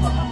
Bye-bye.